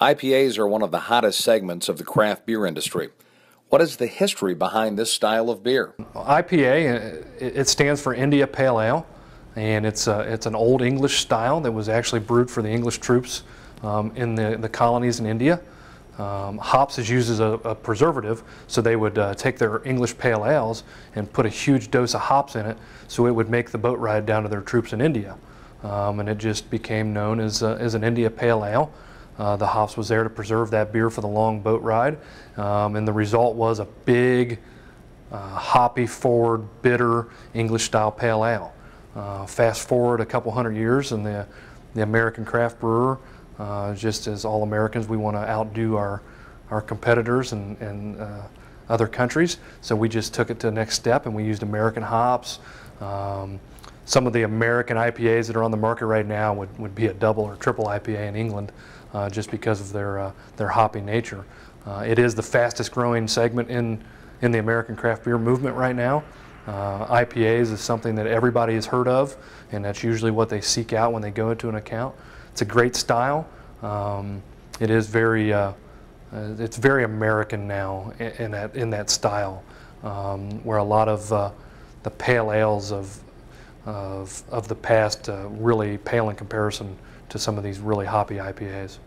IPAs are one of the hottest segments of the craft beer industry. What is the history behind this style of beer? IPA, uh, it stands for India Pale Ale, and it's, a, it's an old English style that was actually brewed for the English troops um, in the, the colonies in India. Um, hops is used as a, a preservative, so they would uh, take their English pale ales and put a huge dose of hops in it, so it would make the boat ride down to their troops in India. Um, and it just became known as, uh, as an India Pale Ale. Uh, the hops was there to preserve that beer for the long boat ride, um, and the result was a big, uh, hoppy forward, bitter English style pale ale. Uh, fast forward a couple hundred years, and the the American craft brewer, uh, just as all Americans, we want to outdo our our competitors and, and uh, other countries. So we just took it to the next step, and we used American hops. Um, some of the American IPAs that are on the market right now would, would be a double or triple IPA in England just because of their, uh, their hoppy nature. Uh, it is the fastest growing segment in, in the American craft beer movement right now. Uh, IPAs is something that everybody has heard of, and that's usually what they seek out when they go into an account. It's a great style. Um, it is very, uh, uh, it's very American now in, in, that, in that style, um, where a lot of the pale ales of, of, of the past uh, really pale in comparison to some of these really hoppy IPAs.